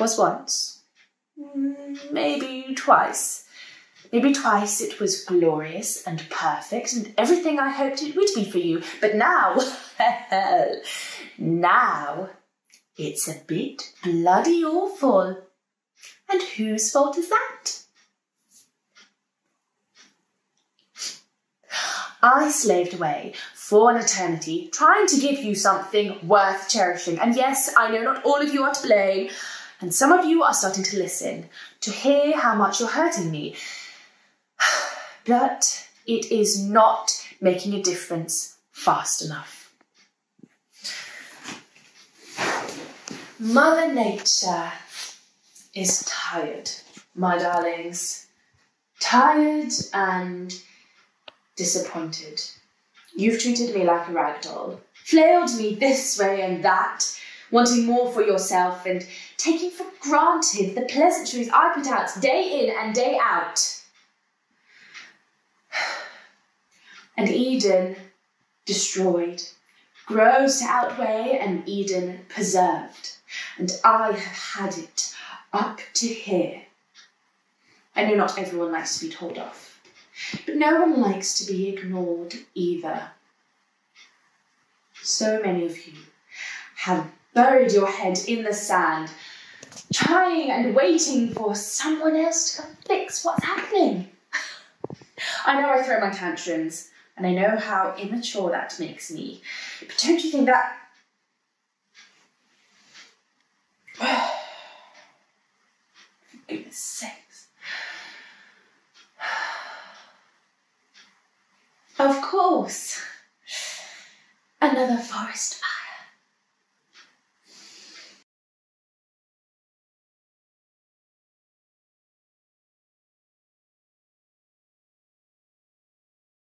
was once, maybe twice. Maybe twice it was glorious and perfect and everything I hoped it would be for you. But now, now it's a bit bloody awful. And whose fault is that? I slaved away for an eternity, trying to give you something worth cherishing. And yes, I know not all of you are to blame, and some of you are starting to listen, to hear how much you're hurting me. But it is not making a difference fast enough. Mother Nature is tired, my darlings. Tired and disappointed. You've treated me like a rag doll, flailed me this way and that, wanting more for yourself and taking for granted the pleasantries I put out day in and day out. And Eden destroyed grows to outweigh an Eden preserved, and I have had it up to here. I know not everyone likes to be told off. But no one likes to be ignored either. So many of you have buried your head in the sand, trying and waiting for someone else to come fix what's happening. I know I throw my tantrums, and I know how immature that makes me, but don't you think that. For goodness sake. Of course. Another forest fire.